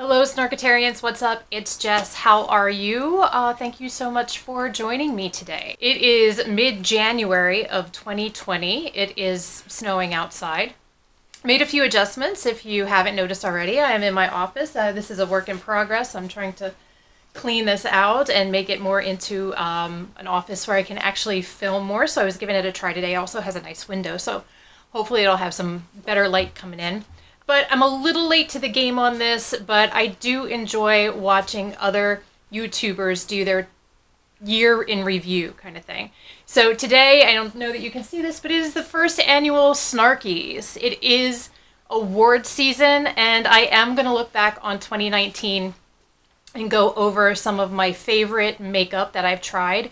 Hello, Snarkatarians. What's up? It's Jess. How are you? Uh, thank you so much for joining me today. It is mid January of 2020. It is snowing outside. Made a few adjustments if you haven't noticed already. I am in my office. Uh, this is a work in progress. I'm trying to clean this out and make it more into um, an office where I can actually film more. So I was giving it a try today. It also has a nice window. So hopefully it'll have some better light coming in. But I'm a little late to the game on this, but I do enjoy watching other YouTubers do their year in review kind of thing. So today, I don't know that you can see this, but it is the first annual Snarkies. It is award season, and I am going to look back on 2019 and go over some of my favorite makeup that I've tried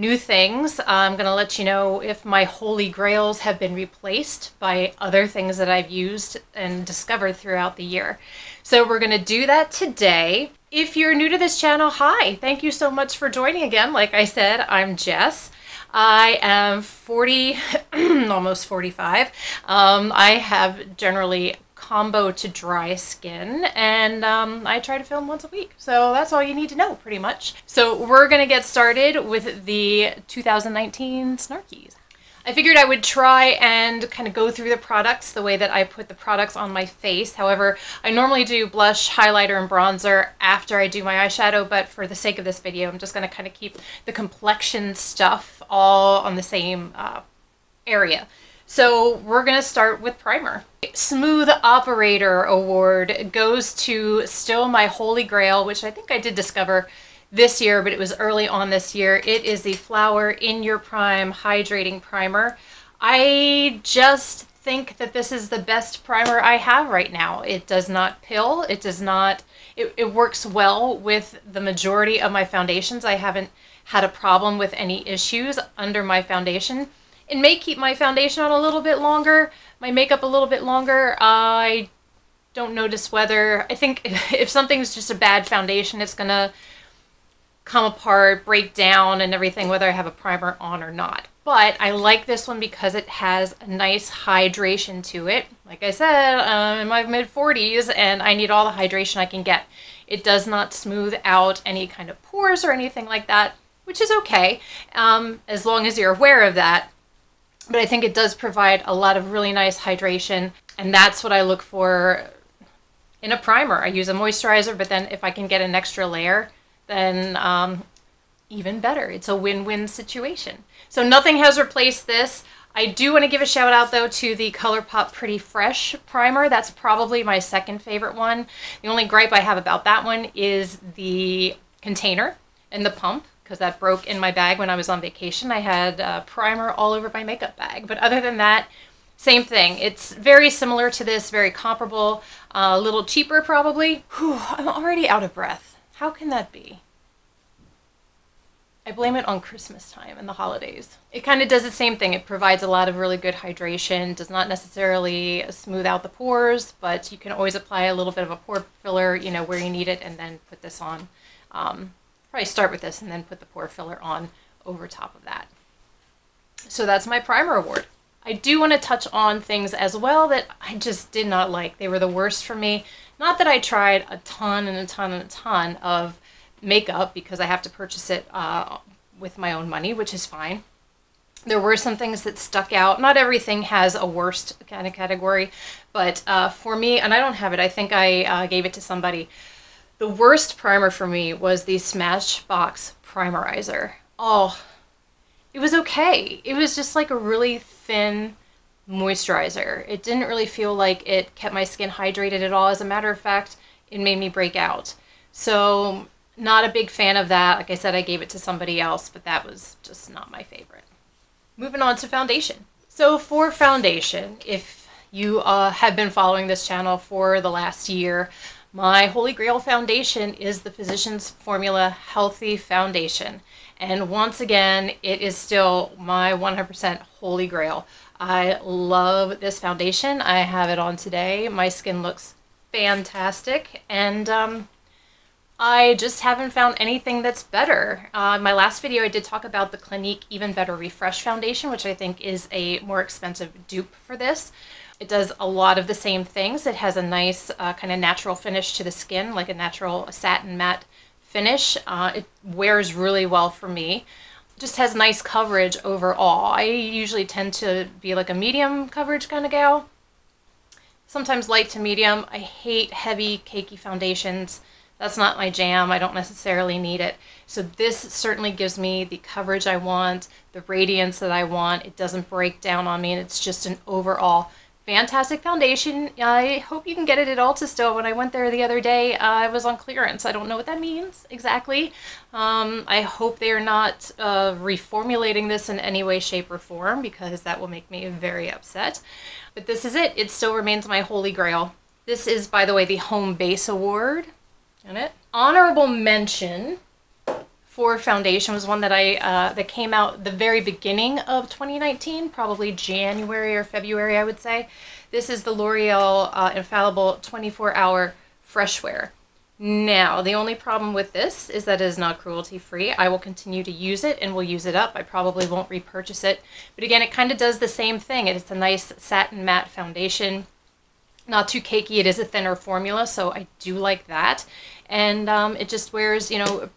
new things. I'm going to let you know if my holy grails have been replaced by other things that I've used and discovered throughout the year. So we're going to do that today. If you're new to this channel, hi. Thank you so much for joining again. Like I said, I'm Jess. I am 40, almost 45. Um, I have generally combo to dry skin, and um, I try to film once a week. So that's all you need to know, pretty much. So we're to get started with the 2019 Snarkies. I figured I would try and kind of go through the products the way that I put the products on my face. However, I normally do blush, highlighter, and bronzer after I do my eyeshadow, but for the sake of this video, I'm just going to kind of keep the complexion stuff all on the same uh, area. So we're going to start with primer. Smooth Operator Award goes to still my holy grail, which I think I did discover this year, but it was early on this year. It is the Flower In Your Prime Hydrating Primer. I just think that this is the best primer I have right now. It does not pill. It does not, it, it works well with the majority of my foundations. I haven't had a problem with any issues under my foundation. It may keep my foundation on a little bit longer, my makeup a little bit longer. I don't notice whether, I think if something's just a bad foundation, it's to come apart, break down and everything, whether I have a primer on or not. But I like this one because it has a nice hydration to it. Like I said, I'm in my mid 40s and I need all the hydration I can get. It does not smooth out any kind of pores or anything like that, which is okay, um, as long as you're aware of that but I think it does provide a lot of really nice hydration, and that's what I look for in a primer. I use a moisturizer, but then if I can get an extra layer, then um, even better. It's a win-win situation. So nothing has replaced this. I do want to give a shout out though to the ColourPop Pretty Fresh primer. That's probably my second favorite one. The only gripe I have about that one is the container and the pump because that broke in my bag when I was on vacation. I had uh, primer all over my makeup bag. But other than that, same thing. It's very similar to this, very comparable, uh, a little cheaper probably. Whew, I'm already out of breath. How can that be? I blame it on Christmas time and the holidays. It kind of does the same thing. It provides a lot of really good hydration, does not necessarily smooth out the pores, but you can always apply a little bit of a pore filler, you know, where you need it and then put this on. Um, probably start with this and then put the pore filler on over top of that. So that's my primer award. I do want to touch on things as well that I just did not like. They were the worst for me. Not that I tried a ton and a ton and a ton of makeup because I have to purchase it uh, with my own money, which is fine. There were some things that stuck out. Not everything has a worst kind of category, but uh, for me, and I don't have it, I think I uh, gave it to somebody. The worst primer for me was the Smashbox Primerizer. Oh, it was okay. It was just like a really thin moisturizer. It didn't really feel like it kept my skin hydrated at all. As a matter of fact, it made me break out. So not a big fan of that. Like I said, I gave it to somebody else, but that was just not my favorite. Moving on to foundation. So for foundation, if you uh, have been following this channel for the last year, my Holy Grail foundation is the Physicians Formula Healthy Foundation. And once again, it is still my 100% Holy Grail. I love this foundation. I have it on today. My skin looks fantastic. And um, I just haven't found anything that's better. Uh, my last video, I did talk about the Clinique Even Better Refresh Foundation, which I think is a more expensive dupe for this. It does a lot of the same things. It has a nice uh, kind of natural finish to the skin, like a natural satin matte finish. Uh, it wears really well for me. Just has nice coverage overall. I usually tend to be like a medium coverage kind of gal. Sometimes light to medium. I hate heavy, cakey foundations. That's not my jam. I don't necessarily need it. So this certainly gives me the coverage I want, the radiance that I want. It doesn't break down on me and it's just an overall fantastic foundation. I hope you can get it at Ulta still. When I went there the other day, uh, I was on clearance. I don't know what that means exactly. Um, I hope they are not uh, reformulating this in any way, shape, or form because that will make me very upset. But this is it. It still remains my holy grail. This is, by the way, the Home Base Award. In it. Honorable mention for foundation was one that I uh, that came out the very beginning of 2019, probably January or February, I would say. This is the L'Oreal uh, Infallible 24 Hour Fresh Wear. Now, the only problem with this is that it is not cruelty free. I will continue to use it and will use it up. I probably won't repurchase it. But again, it kind of does the same thing. It's a nice satin matte foundation. Not too cakey. It is a thinner formula, so I do like that. And um, it just wears, you know,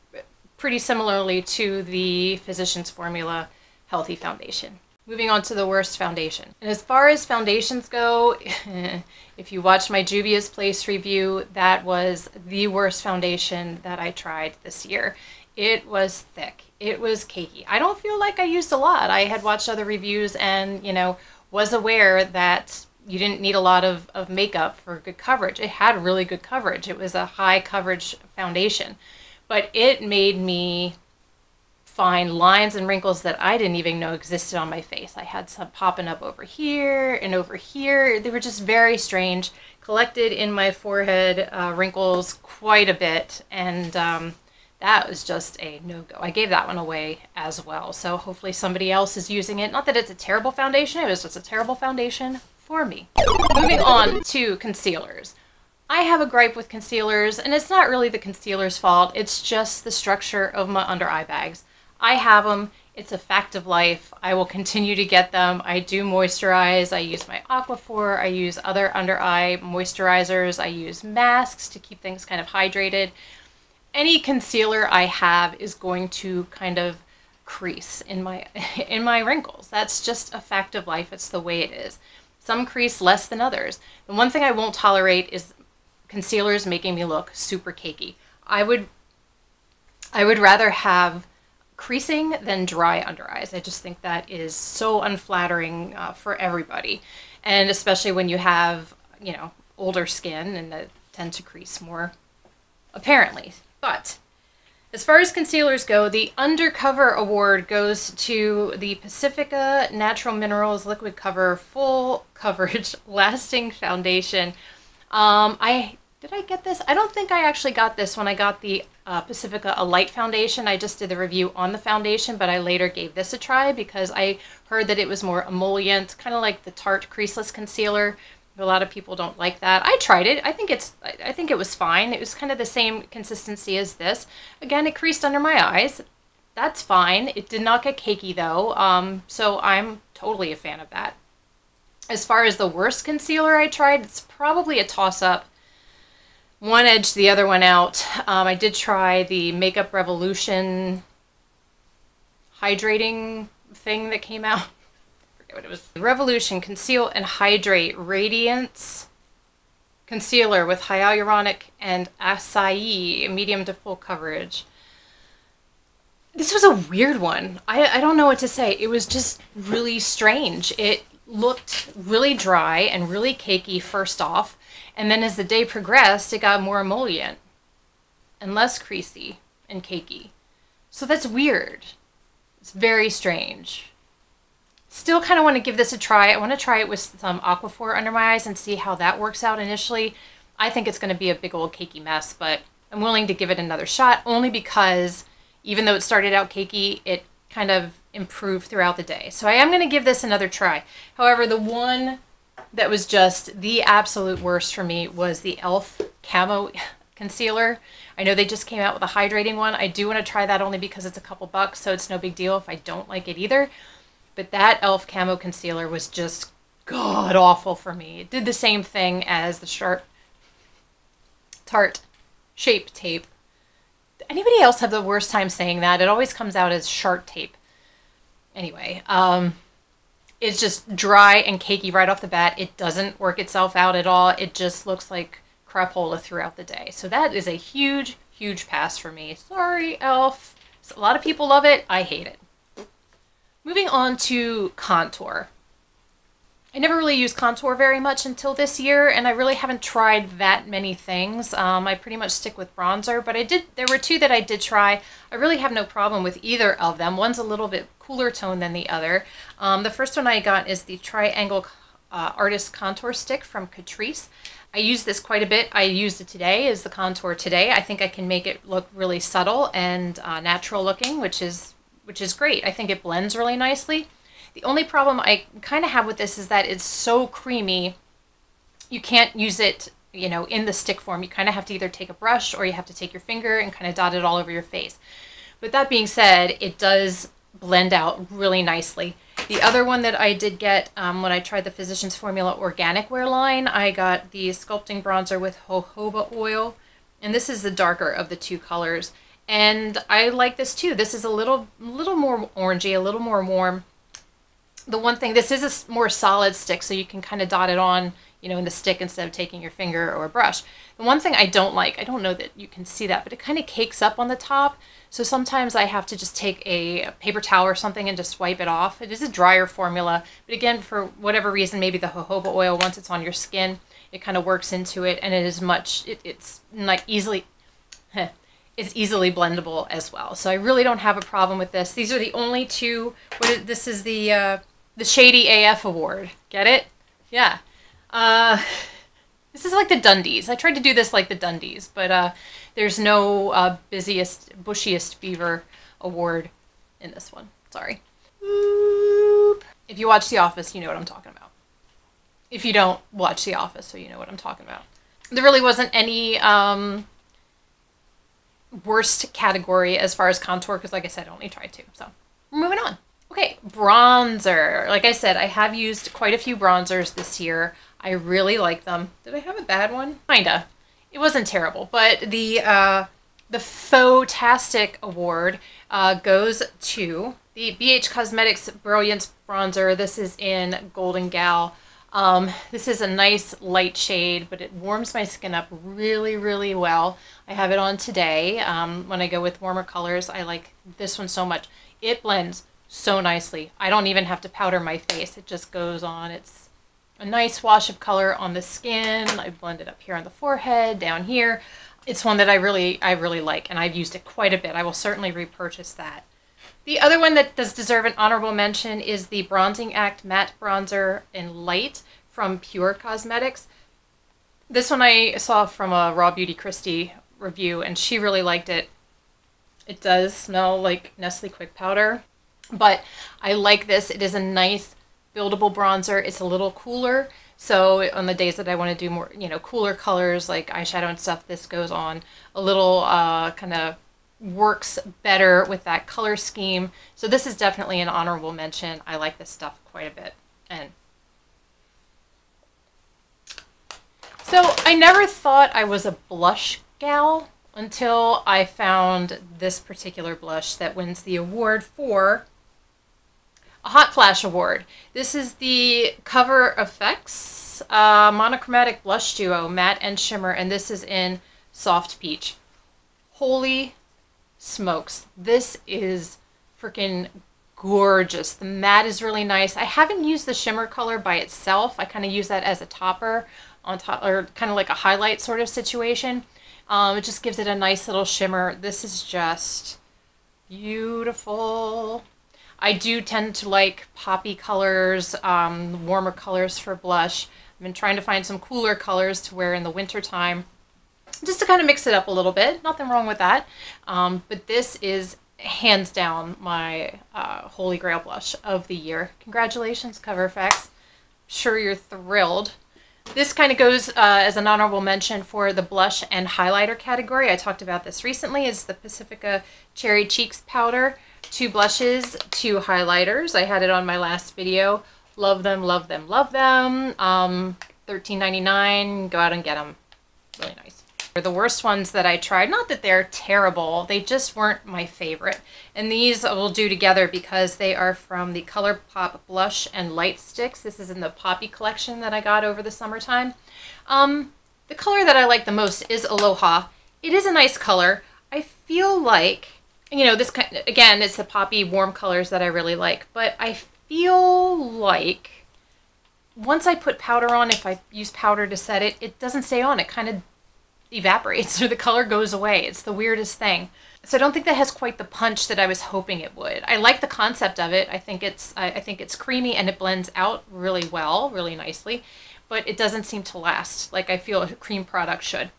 pretty similarly to the Physicians Formula Healthy Foundation. Moving on to the worst foundation. And as far as foundations go, if you watched my Juvia's Place review, that was the worst foundation that I tried this year. It was thick. It was cakey. I don't feel like I used a lot. I had watched other reviews and, you know, was aware that you didn't need a lot of, of makeup for good coverage. It had really good coverage. It was a high coverage foundation but it made me find lines and wrinkles that I didn't even know existed on my face. I had some popping up over here and over here. They were just very strange, collected in my forehead, uh, wrinkles quite a bit, and um, that was just a no-go. I gave that one away as well, so hopefully somebody else is using it. Not that it's a terrible foundation, it was just a terrible foundation for me. Moving on to concealers. I have a gripe with concealers, and it's not really the concealer's fault, it's just the structure of my under eye bags. I have them, it's a fact of life. I will continue to get them. I do moisturize, I use my Aquaphor, I use other under eye moisturizers, I use masks to keep things kind of hydrated. Any concealer I have is going to kind of crease in my in my wrinkles. That's just a fact of life. It's the way it is. Some crease less than others. The one thing I won't tolerate is concealer is making me look super cakey. I would I would rather have creasing than dry under eyes. I just think that is so unflattering uh, for everybody. And especially when you have, you know, older skin and that tend to crease more apparently. But as far as concealers go, the Undercover Award goes to the Pacifica Natural Minerals Liquid Cover Full Coverage Lasting Foundation. Um, I did I get this? I don't think I actually got this when I got the uh, Pacifica Alight Foundation. I just did the review on the foundation, but I later gave this a try because I heard that it was more emollient, kind of like the Tarte Creaseless Concealer. A lot of people don't like that. I tried it. I think it's. I think it was fine. It was kind of the same consistency as this. Again, it creased under my eyes. That's fine. It did not get cakey though. Um, so I'm totally a fan of that. As far as the worst concealer I tried, it's probably a toss-up one edge the other one out. Um, I did try the Makeup Revolution hydrating thing that came out. I forget what it was. Revolution Conceal and Hydrate Radiance Concealer with Hyaluronic and Acai medium to full coverage. This was a weird one. I, I don't know what to say. It was just really strange. It looked really dry and really cakey first off and then as the day progressed, it got more emollient and less creasy and cakey. So that's weird. It's very strange. Still kind of want to give this a try. I want to try it with some Aquaphor under my eyes and see how that works out initially. I think it's going to be a big old cakey mess, but I'm willing to give it another shot only because even though it started out cakey, it kind of improved throughout the day. So I am going to give this another try. However, the one that was just the absolute worst for me was the e.l.f. Camo Concealer. I know they just came out with a hydrating one. I do want to try that only because it's a couple bucks, so it's no big deal if I don't like it either. But that e.l.f. Camo Concealer was just god awful for me. It did the same thing as the sharp Tarte Shape Tape. Anybody else have the worst time saying that? It always comes out as Sharp Tape. Anyway, um, it's just dry and cakey right off the bat. It doesn't work itself out at all. It just looks like crapola throughout the day. So that is a huge, huge pass for me. Sorry, e.l.f. A lot of people love it. I hate it. Moving on to contour. I never really used contour very much until this year, and I really haven't tried that many things. Um, I pretty much stick with bronzer, but I did. There were two that I did try. I really have no problem with either of them. One's a little bit cooler tone than the other. Um, the first one I got is the Triangle uh, Artist Contour Stick from Catrice. I use this quite a bit. I used it today as the contour today. I think I can make it look really subtle and uh, natural looking, which is which is great. I think it blends really nicely. The only problem I kind of have with this is that it's so creamy. You can't use it, you know, in the stick form. You kind of have to either take a brush or you have to take your finger and kind of dot it all over your face. But that being said, it does blend out really nicely. The other one that I did get um, when I tried the Physicians Formula Organic Wear line, I got the Sculpting Bronzer with jojoba oil. And this is the darker of the two colors. And I like this too. This is a little, little more orangey, a little more warm. The one thing, this is a more solid stick, so you can kind of dot it on, you know, in the stick instead of taking your finger or a brush. The one thing I don't like, I don't know that you can see that, but it kind of cakes up on the top. So sometimes I have to just take a paper towel or something and just wipe it off. It is a drier formula, but again, for whatever reason, maybe the jojoba oil, once it's on your skin, it kind of works into it and it is much, it, it's like easily, is easily blendable as well. So I really don't have a problem with this. These are the only two. What this is the uh, the Shady AF award. Get it? Yeah. Uh, this is like the Dundies. I tried to do this like the Dundies, but uh, there's no uh, busiest, bushiest beaver award in this one. Sorry. If you watch The Office, you know what I'm talking about. If you don't watch The Office, so you know what I'm talking about. There really wasn't any um, worst category as far as contour because like I said, I only tried two. So we're moving on. Okay, bronzer. Like I said, I have used quite a few bronzers this year. I really like them. Did I have a bad one? Kinda. It wasn't terrible, but the uh, the Photastic Award uh, goes to the BH Cosmetics Brilliance Bronzer. This is in Golden Gal. Um, this is a nice light shade, but it warms my skin up really, really well. I have it on today. Um, when I go with warmer colors, I like this one so much. It blends so nicely. I don't even have to powder my face. It just goes on. It's a nice wash of color on the skin. I blend it up here on the forehead, down here. It's one that I really, I really like, and I've used it quite a bit. I will certainly repurchase that. The other one that does deserve an honorable mention is the Bronzing Act Matte Bronzer in Light from Pure Cosmetics. This one I saw from a Raw Beauty Kristi review, and she really liked it. It does smell like Nestle Quick Powder, but I like this. It is a nice buildable bronzer. It's a little cooler, so on the days that I want to do more, you know, cooler colors like eyeshadow and stuff, this goes on a little uh, kind of works better with that color scheme. So this is definitely an honorable mention. I like this stuff quite a bit. And so I never thought I was a blush gal until I found this particular blush that wins the award for a Hot Flash Award. This is the Cover FX uh, Monochromatic Blush Duo, Matte and Shimmer, and this is in Soft Peach. Holy smokes. This is freaking gorgeous. The matte is really nice. I haven't used the shimmer color by itself. I kind of use that as a topper on top, or kind of like a highlight sort of situation. Um, it just gives it a nice little shimmer. This is just beautiful. I do tend to like poppy colors, um, warmer colors for blush. I've been trying to find some cooler colors to wear in the winter time just to kind of mix it up a little bit. Nothing wrong with that. Um, but this is hands down my uh, holy grail blush of the year. Congratulations, Cover FX. Sure you're thrilled. This kind of goes uh, as an honorable mention for the blush and highlighter category. I talked about this recently. Is the Pacifica Cherry Cheeks Powder. Two blushes, two highlighters. I had it on my last video. Love them, love them, love them. Um, $13.99. Go out and get them. Really nice. They're the worst ones that I tried. Not that they're terrible, they just weren't my favorite. And these will do together because they are from the ColourPop Blush and Light Sticks. This is in the Poppy collection that I got over the summertime. Um, the color that I like the most is Aloha. It is a nice color. I feel like, you know, this kind again, it's the poppy warm colors that I really like, but I feel like once I put powder on, if I use powder to set it, it doesn't stay on. It kind of evaporates or the color goes away. It's the weirdest thing. So I don't think that has quite the punch that I was hoping it would. I like the concept of it. I think it's I, I think it's creamy and it blends out really well, really nicely, but it doesn't seem to last like I feel a cream product should.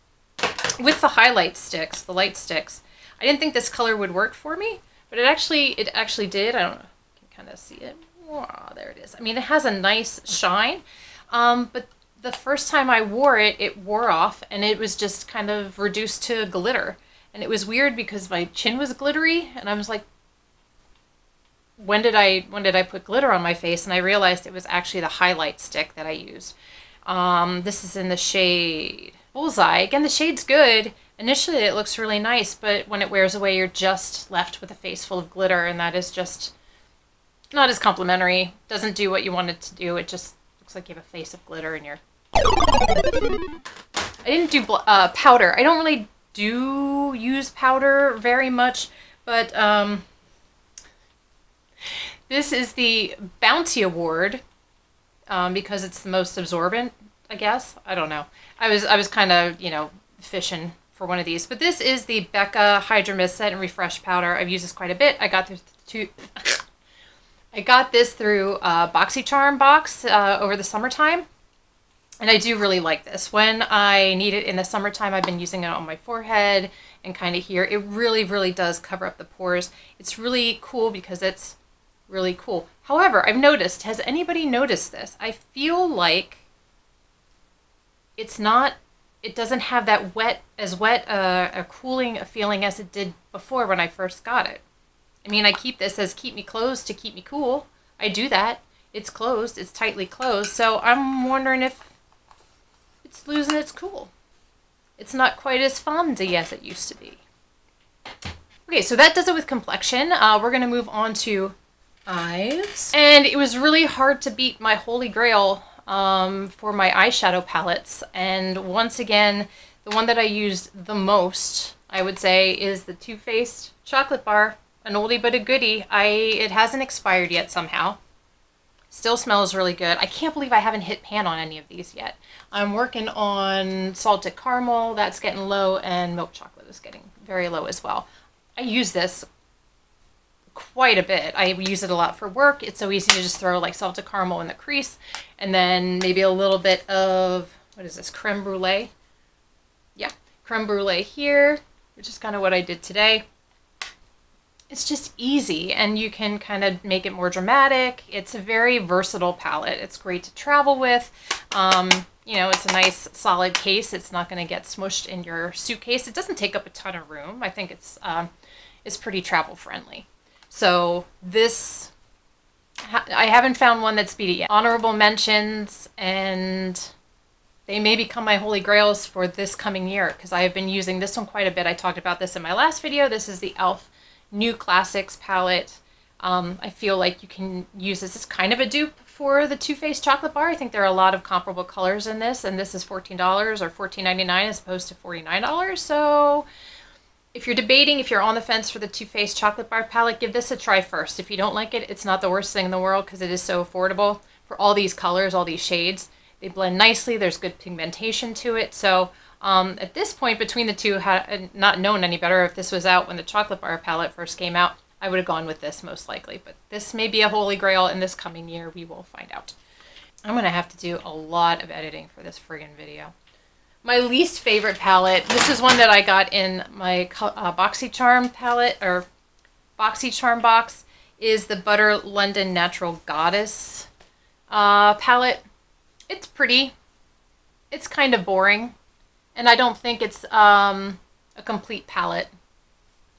With the highlight sticks, the light sticks, I didn't think this color would work for me, but it actually it actually did. I don't know. You can kind of see it. Oh, there it is. I mean, it has a nice shine, um, but the first time I wore it, it wore off and it was just kind of reduced to glitter. And it was weird because my chin was glittery and I was like, when did I when did I put glitter on my face? And I realized it was actually the highlight stick that I used. Um, this is in the shade Bullseye. Again, the shade's good. Initially, it looks really nice, but when it wears away, you're just left with a face full of glitter, and that is just not as complimentary. Doesn't do what you want it to do. It just looks like you have a face of glitter and you're I didn't do uh, powder. I don't really do use powder very much, but um, this is the Bounty Award um, because it's the most absorbent. I guess I don't know. I was I was kind of you know fishing for one of these, but this is the Becca Mist Set and Refresh Powder. I've used this quite a bit. I got this two. I got this through a BoxyCharm box uh, over the summertime. And I do really like this. When I need it in the summertime, I've been using it on my forehead and kind of here. It really, really does cover up the pores. It's really cool because it's really cool. However, I've noticed, has anybody noticed this? I feel like it's not, it doesn't have that wet, as wet uh, a cooling a feeling as it did before when I first got it. I mean, I keep this as keep me closed to keep me cool. I do that. It's closed, it's tightly closed. So I'm wondering if it's losing its cool. It's not quite as fondy as it used to be. Okay, so that does it with complexion. Uh, we're going to move on to eyes. And it was really hard to beat my holy grail um, for my eyeshadow palettes. And once again, the one that I used the most, I would say, is the Too Faced Chocolate Bar. An oldie but a goodie. I It hasn't expired yet somehow. Still smells really good. I can't believe I haven't hit pan on any of these yet. I'm working on salted caramel. That's getting low and milk chocolate is getting very low as well. I use this quite a bit. I use it a lot for work. It's so easy to just throw like salted caramel in the crease and then maybe a little bit of, what is this, creme brulee? Yeah, creme brulee here, which is kind of what I did today it's just easy and you can kind of make it more dramatic. It's a very versatile palette. It's great to travel with. Um, you know, it's a nice solid case. It's not going to get smushed in your suitcase. It doesn't take up a ton of room. I think it's, um, it's pretty travel friendly. So this, I haven't found one that's beat it yet. Honorable mentions and they may become my holy grails for this coming year because I have been using this one quite a bit. I talked about this in my last video. This is the e.l.f new classics palette. Um, I feel like you can use this as kind of a dupe for the Too Faced chocolate bar. I think there are a lot of comparable colors in this, and this is $14 or $14.99 as opposed to $49. So if you're debating, if you're on the fence for the Too Faced chocolate bar palette, give this a try first. If you don't like it, it's not the worst thing in the world because it is so affordable for all these colors, all these shades. They blend nicely. There's good pigmentation to it. So um, at this point, between the two, had not known any better. If this was out when the chocolate bar palette first came out, I would have gone with this most likely. But this may be a holy grail in this coming year. We will find out. I'm going to have to do a lot of editing for this friggin' video. My least favorite palette, this is one that I got in my uh, BoxyCharm palette, or BoxyCharm box, is the Butter London Natural Goddess uh, palette. It's pretty. It's kind of boring. And I don't think it's um, a complete palette.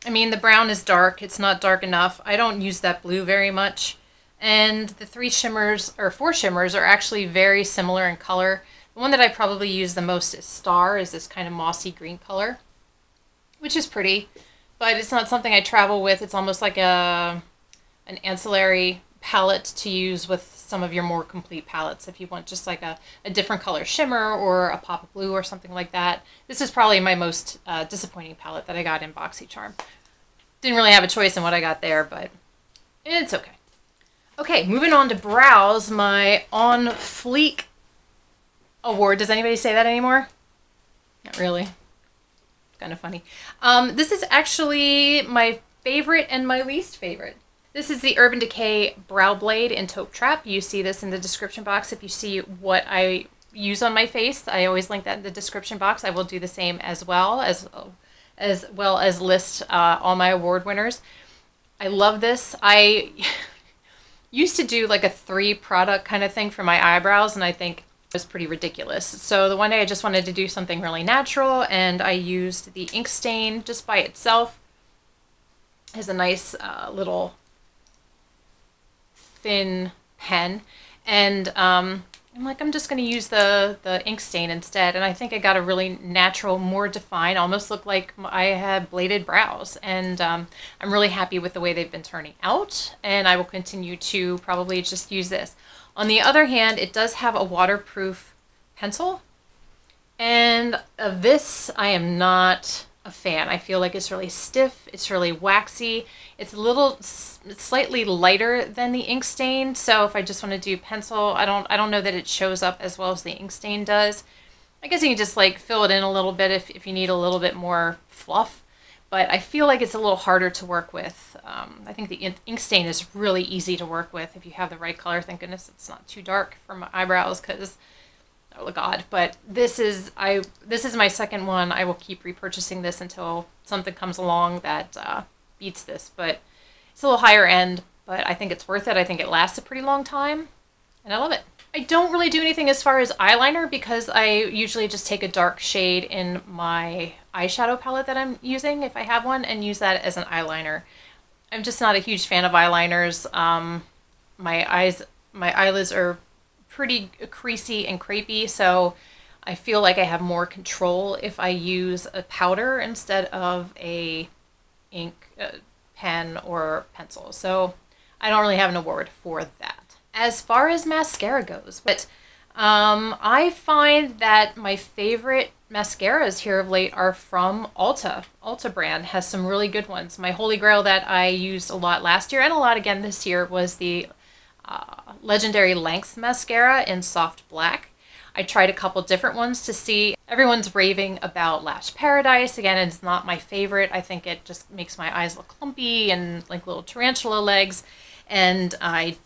I mean, the brown is dark. It's not dark enough. I don't use that blue very much. And the three shimmers, or four shimmers, are actually very similar in color. The one that I probably use the most is Star, is this kind of mossy green color, which is pretty, but it's not something I travel with. It's almost like a an ancillary palette to use with some of your more complete palettes if you want just like a, a different color shimmer or a pop of blue or something like that. This is probably my most uh, disappointing palette that I got in BoxyCharm. Didn't really have a choice in what I got there, but it's okay. Okay, moving on to brows, my On Fleek award. Does anybody say that anymore? Not really. Kind of funny. Um, this is actually my favorite and my least favorite. This is the Urban Decay Brow Blade in Taupe Trap. You see this in the description box if you see what I use on my face. I always link that in the description box. I will do the same as well as as well as list uh, all my award winners. I love this. I used to do like a three product kind of thing for my eyebrows, and I think was pretty ridiculous. So the one day I just wanted to do something really natural, and I used the ink stain just by itself. Has a nice uh, little thin pen. And um, I'm like, I'm just going to use the, the ink stain instead. And I think I got a really natural, more defined, almost look like I had bladed brows. And um, I'm really happy with the way they've been turning out. And I will continue to probably just use this. On the other hand, it does have a waterproof pencil. And of this, I am not a fan. I feel like it's really stiff, it's really waxy. It's a little slightly lighter than the ink stain, so if I just want to do pencil, I don't I don't know that it shows up as well as the ink stain does. I guess you can just like fill it in a little bit if, if you need a little bit more fluff, but I feel like it's a little harder to work with. Um, I think the ink stain is really easy to work with if you have the right color. Thank goodness it's not too dark for my eyebrows because oh god but this is i this is my second one i will keep repurchasing this until something comes along that uh, beats this but it's a little higher end but i think it's worth it i think it lasts a pretty long time and i love it i don't really do anything as far as eyeliner because i usually just take a dark shade in my eyeshadow palette that i'm using if i have one and use that as an eyeliner i'm just not a huge fan of eyeliners um, my eyes my eyelids are pretty creasy and crepey, so I feel like I have more control if I use a powder instead of a ink uh, pen or pencil. So I don't really have an award for that. As far as mascara goes, but um, I find that my favorite mascaras here of late are from Ulta. Ulta brand has some really good ones. My holy grail that I used a lot last year and a lot again this year was the uh, Legendary Length Mascara in Soft Black. I tried a couple different ones to see. Everyone's raving about Lash Paradise. Again, it's not my favorite. I think it just makes my eyes look clumpy and like little tarantula legs. And I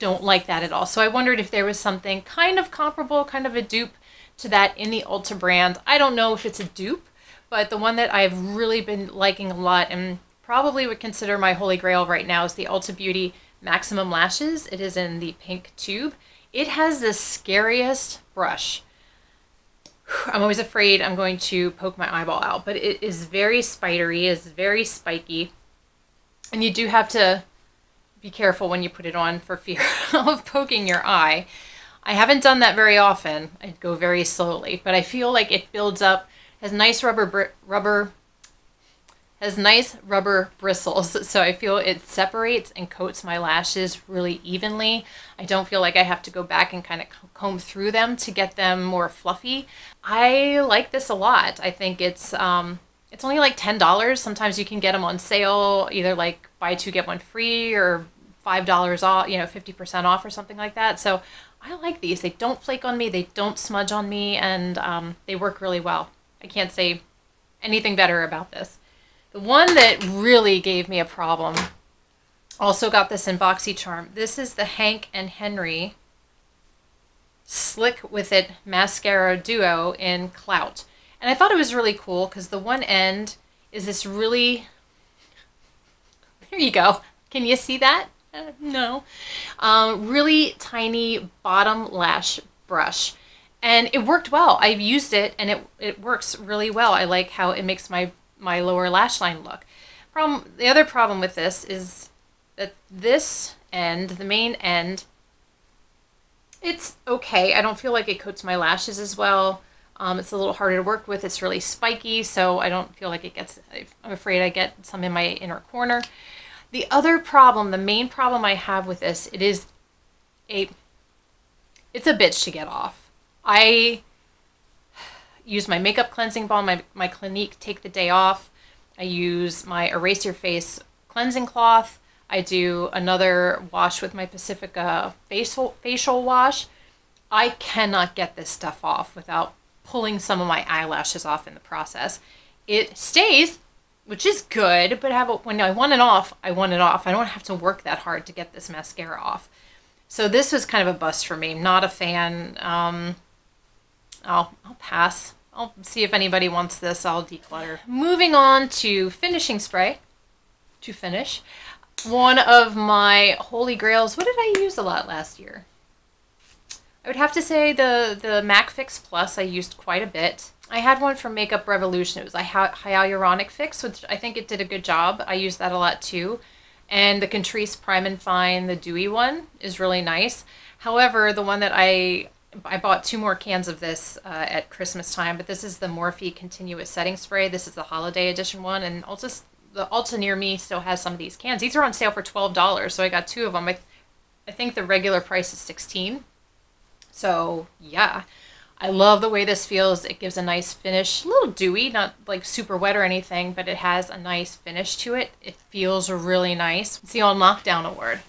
don't like that at all. So I wondered if there was something kind of comparable, kind of a dupe to that in the Ulta brand. I don't know if it's a dupe, but the one that I've really been liking a lot and probably would consider my holy grail right now is the Ulta Beauty Maximum Lashes. It is in the pink tube. It has the scariest brush. I'm always afraid I'm going to poke my eyeball out, but it is very spidery, it's very spiky. And you do have to be careful when you put it on for fear of poking your eye. I haven't done that very often. I go very slowly, but I feel like it builds up, has nice rubber rubber has nice rubber bristles, so I feel it separates and coats my lashes really evenly. I don't feel like I have to go back and kind of comb through them to get them more fluffy. I like this a lot. I think it's um, it's only like $10. Sometimes you can get them on sale, either like buy two, get one free or $5 off, you know, 50% off or something like that. So I like these. They don't flake on me, they don't smudge on me, and um, they work really well. I can't say anything better about this. The one that really gave me a problem, also got this in BoxyCharm. This is the Hank and Henri Slick With It Mascara Duo in Clout. And I thought it was really cool because the one end is this really, there you go. Can you see that? Uh, no. Um, really tiny bottom lash brush. And it worked well. I've used it and it, it works really well. I like how it makes my my lower lash line look. Problem, the other problem with this is that this end. The main end, it's okay. I don't feel like it coats my lashes as well. Um, it's a little harder to work with. It's really spiky, so I don't feel like it gets, I'm afraid I get some in my inner corner. The other problem, the main problem I have with this, it is a, it's a bitch to get off. I use my makeup cleansing balm, my, my Clinique Take the Day Off. I use my Erase Your Face cleansing cloth. I do another wash with my Pacifica facial, facial wash. I cannot get this stuff off without pulling some of my eyelashes off in the process. It stays, which is good, but have a, when I want it off, I want it off. I don't have to work that hard to get this mascara off. So this was kind of a bust for me. Not a fan. Um, I'll, I'll pass. I'll see if anybody wants this. I'll declutter. Moving on to finishing spray. To finish. One of my holy grails. What did I use a lot last year? I would have to say the, the MAC Fix Plus I used quite a bit. I had one from Makeup Revolution. It was a hyaluronic fix, which I think it did a good job. I used that a lot too. And the Catrice Prime and Fine, the dewy one, is really nice. However, the one that I I bought two more cans of this uh, at Christmas time, but this is the Morphe Continuous Setting Spray. This is the holiday edition one, and Ulta, the Ulta near me still has some of these cans. These are on sale for $12, so I got two of them. I, I think the regular price is 16 So, yeah. I love the way this feels. It gives a nice finish, a little dewy, not like super wet or anything, but it has a nice finish to it. It feels really nice. It's the on lockdown award.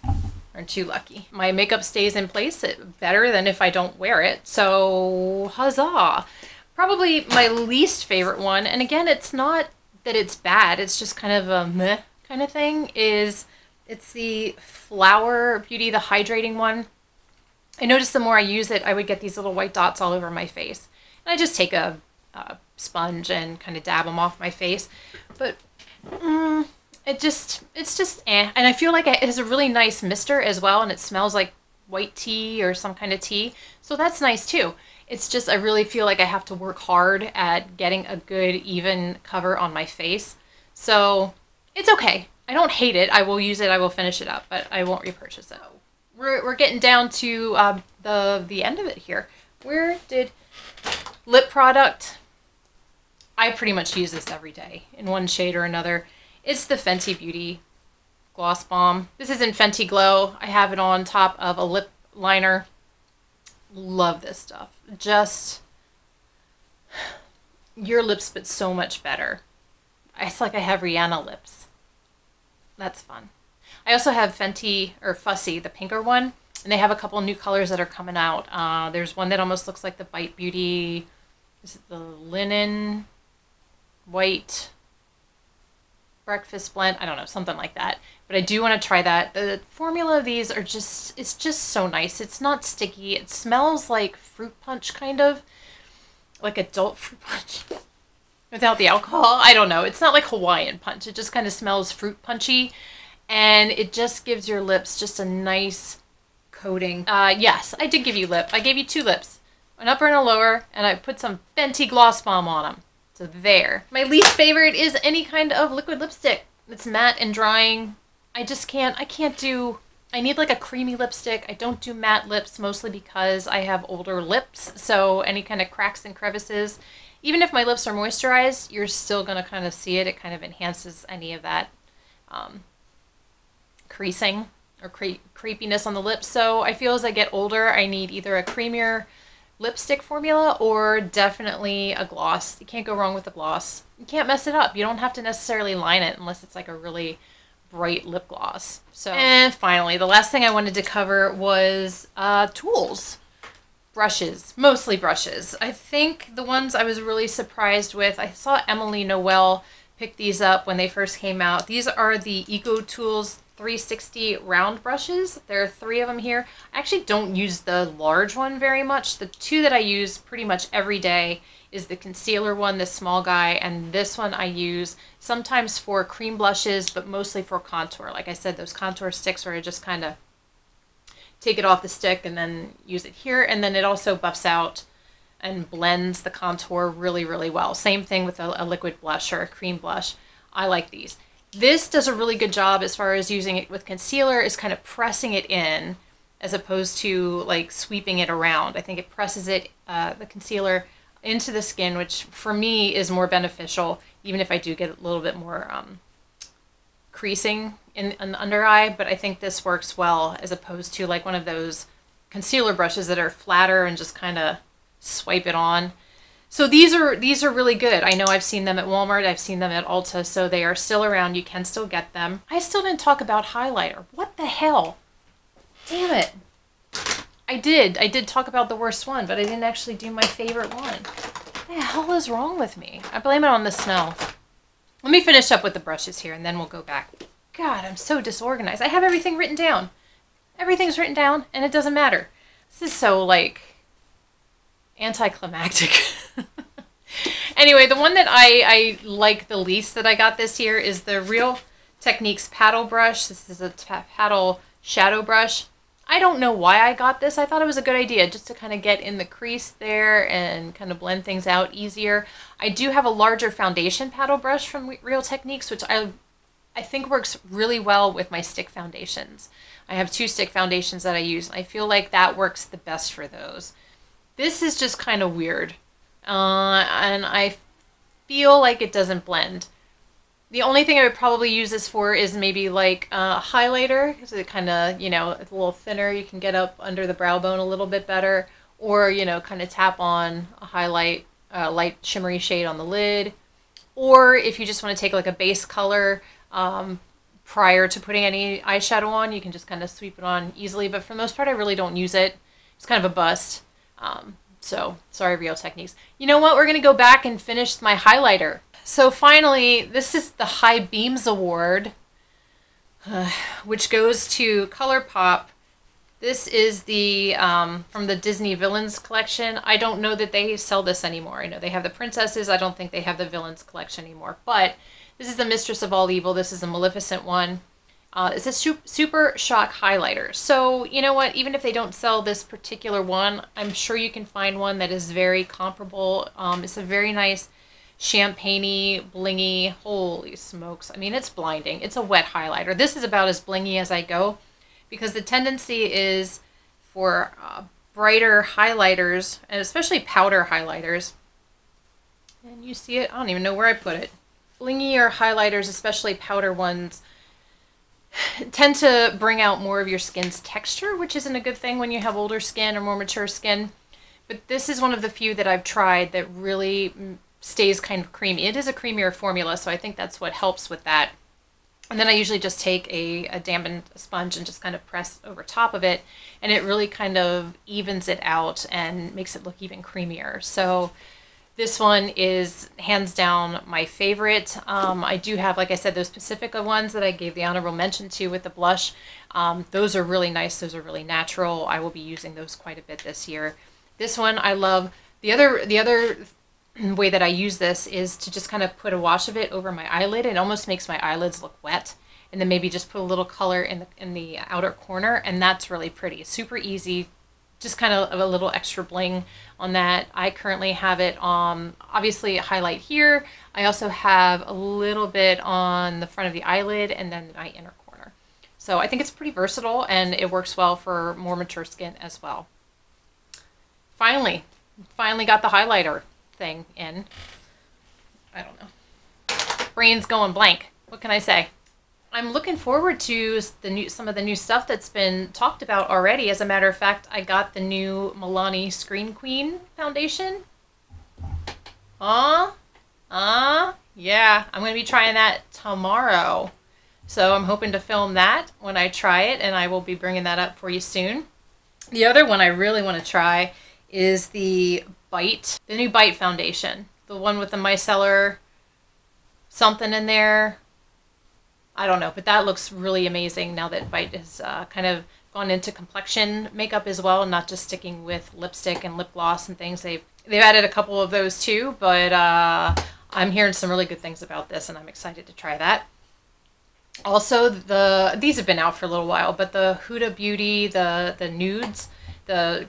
Aren't you lucky? My makeup stays in place better than if I don't wear it. So, huzzah. Probably my least favorite one, and again, it's not that it's bad, it's just kind of a meh kind of thing, is it's the Flower Beauty, the hydrating one. I noticed the more I use it, I would get these little white dots all over my face. And I just take a, a sponge and kind of dab them off my face. But, mm, it just it's just eh. And I feel like it has a really nice mister as well, and it smells like white tea or some kind of tea. So that's nice too. It's just I really feel like I have to work hard at getting a good even cover on my face. So it's okay. I don't hate it. I will use it. I will finish it up, but I won't repurchase it. We're, we're getting down to uh, the the end of it here. Where did lip product? I pretty much use this every day in one shade or another. It's the Fenty Beauty Gloss Bomb. This is in Fenty Glow. I have it on top of a lip liner. Love this stuff. Just your lips but so much better. It's like I have Rihanna lips. That's fun. I also have Fenty or Fussy, the pinker one, and they have a couple new colors that are coming out. Uh, there's one that almost looks like the Bite Beauty. Is it the linen white? breakfast blend. I don't know, something like that. But I do want to try that. The formula of these are just, it's just so nice. It's not sticky. It smells like fruit punch, kind of. Like adult fruit punch. Without the alcohol. I don't know. It's not like Hawaiian punch. It just kind of smells fruit punchy. And it just gives your lips just a nice coating. Uh, yes, I did give you lip. I gave you two lips. An upper and a lower. And I put some Fenty Gloss Bomb on them. So there. My least favorite is any kind of liquid lipstick. It's matte and drying. I just can't, I can't do, I need like a creamy lipstick. I don't do matte lips mostly because I have older lips. So any kind of cracks and crevices, even if my lips are moisturized, you're still going to kind of see it. It kind of enhances any of that um, creasing or cre creepiness on the lips. So I feel as I get older, I need either a creamier lipstick formula or definitely a gloss. You can't go wrong with a gloss. You can't mess it up. You don't have to necessarily line it unless it's like a really bright lip gloss. So, and finally, the last thing I wanted to cover was uh, tools. Brushes, mostly brushes. I think the ones I was really surprised with, I saw Emily Noel pick these up when they first came out. These are the Eco Tools 360 round brushes. There are three of them here. I actually don't use the large one very much. The two that I use pretty much every day is the concealer one, the small guy, and this one I use sometimes for cream blushes, but mostly for contour. Like I said, those contour sticks where I just kind of take it off the stick and then use it here. And then it also buffs out and blends the contour really, really well. Same thing with a, a liquid blush or a cream blush. I like these. This does a really good job as far as using it with concealer, is kind of pressing it in as opposed to like sweeping it around. I think it presses it, uh, the concealer, into the skin, which for me is more beneficial, even if I do get a little bit more um, creasing in, in the under eye. But I think this works well as opposed to like one of those concealer brushes that are flatter and just kind of swipe it on. So these are these are really good. I know I've seen them at Walmart, I've seen them at Ulta, so they are still around. You can still get them. I still didn't talk about highlighter. What the hell? Damn it. I did. I did talk about the worst one, but I didn't actually do my favorite one. What the hell is wrong with me? I blame it on the snow. Let me finish up with the brushes here and then we'll go back. God, I'm so disorganized. I have everything written down. Everything's written down and it doesn't matter. This is so like anticlimactic. anyway, the one that I, I like the least that I got this year is the Real Techniques paddle brush. This is a paddle shadow brush. I don't know why I got this. I thought it was a good idea just to kind of get in the crease there and kind of blend things out easier. I do have a larger foundation paddle brush from Real Techniques, which I, I think works really well with my stick foundations. I have two stick foundations that I use. I feel like that works the best for those. This is just kind of weird. Uh, and I feel like it doesn't blend. The only thing I would probably use this for is maybe like a highlighter, because it kind of, you know, it's a little thinner. You can get up under the brow bone a little bit better. Or, you know, kind of tap on a highlight, uh, light shimmery shade on the lid. Or if you just want to take like a base color um, prior to putting any eyeshadow on, you can just kind of sweep it on easily. But for the most part, I really don't use it. It's kind of a bust. Um, so sorry, Real Techniques. You know what? We're going to go back and finish my highlighter. So finally, this is the High Beams Award, uh, which goes to ColourPop. This is the um, from the Disney Villains collection. I don't know that they sell this anymore. I know they have the princesses. I don't think they have the Villains collection anymore. But this is the Mistress of All Evil. This is the Maleficent one. Uh, it's a super shock highlighter. So you know what? Even if they don't sell this particular one, I'm sure you can find one that is very comparable. Um, it's a very nice champagne blingy. Holy smokes. I mean, it's blinding. It's a wet highlighter. This is about as blingy as I go because the tendency is for uh, brighter highlighters, and especially powder highlighters. And you see it? I don't even know where I put it. Blingier highlighters, especially powder ones, tend to bring out more of your skin's texture, which isn't a good thing when you have older skin or more mature skin. But this is one of the few that I've tried that really mm, stays kind of creamy. It is a creamier formula, so I think that's what helps with that. And then I usually just take a, a dampened sponge and just kind of press over top of it, and it really kind of evens it out and makes it look even creamier. So this one is hands down my favorite. Um, I do have, like I said, those Pacifica ones that I gave the honorable mention to with the blush. Um, those are really nice. Those are really natural. I will be using those quite a bit this year. This one I love. The other, the other way that I use this is to just kind of put a wash of it over my eyelid. It almost makes my eyelids look wet. And then maybe just put a little color in the, in the outer corner. And that's really pretty. Super easy. Just kind of a little extra bling on that. I currently have it on, um, obviously a highlight here. I also have a little bit on the front of the eyelid and then my inner corner. So I think it's pretty versatile and it works well for more mature skin as well. Finally, finally got the highlighter thing in. I don't know. Brain's going blank. What can I say? I'm looking forward to the new some of the new stuff that's been talked about already. As a matter of fact, I got the new Milani Screen Queen foundation. Uh, uh, yeah, I'm going to be trying that tomorrow. So I'm hoping to film that when I try it, and I will be bringing that up for you soon. The other one I really want to try is the Bite, the new Bite foundation. The one with the micellar something in there. I don't know, but that looks really amazing now that Bite has uh, kind of gone into complexion makeup as well, not just sticking with lipstick and lip gloss and things. They've they've added a couple of those too, but uh, I'm hearing some really good things about this, and I'm excited to try that. Also, the these have been out for a little while, but the Huda Beauty, the the nudes, the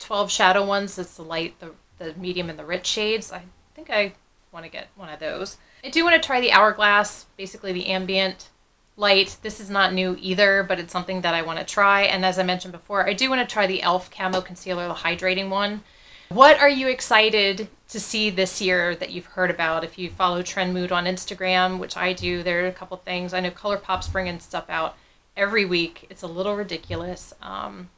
12 shadow ones, that's the light, the, the medium, and the rich shades. I think I want to get one of those. I do want to try the Hourglass, basically the ambient light. This is not new either, but it's something that I want to try. And as I mentioned before, I do want to try the e.l.f. Camo Concealer, the hydrating one. What are you excited to see this year that you've heard about? If you follow Trend Mood on Instagram, which I do, there are a couple things. I know ColourPop's bringing stuff out every week. It's a little ridiculous. Um,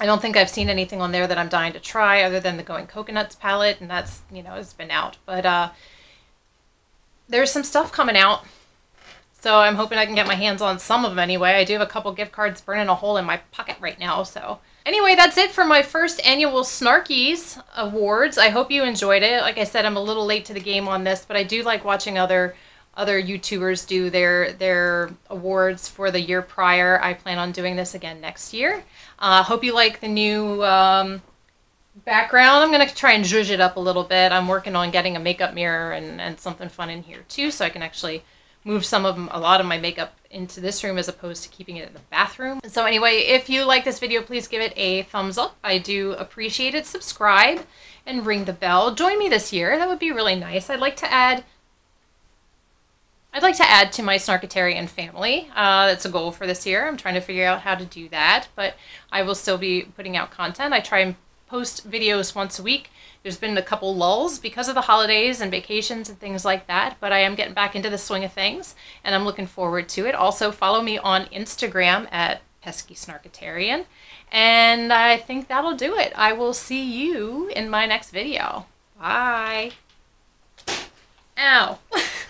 I don't think I've seen anything on there that I'm dying to try other than the Going Coconuts palette, and that's, you know, it's been out. But uh, there's some stuff coming out. So I'm hoping I can get my hands on some of them anyway. I do have a couple gift cards burning a hole in my pocket right now, so. Anyway, that's it for my first annual Snarkies Awards. I hope you enjoyed it. Like I said, I'm a little late to the game on this, but I do like watching other other YouTubers do their their awards for the year prior. I plan on doing this again next year. Uh, hope you like the new um, background. I'm going to try and zhuzh it up a little bit. I'm working on getting a makeup mirror and, and something fun in here too so I can actually move some of a lot of my makeup into this room as opposed to keeping it in the bathroom. So anyway, if you like this video, please give it a thumbs up. I do appreciate it. Subscribe and ring the bell. Join me this year. That would be really nice. I'd like to add I'd like to add to my Snarkatarian family. Uh, that's a goal for this year. I'm trying to figure out how to do that, but I will still be putting out content. I try and post videos once a week. There's been a couple lulls because of the holidays and vacations and things like that, but I am getting back into the swing of things and I'm looking forward to it. Also, follow me on Instagram at Pesky Snarkatarian. And I think that'll do it. I will see you in my next video. Bye. Ow.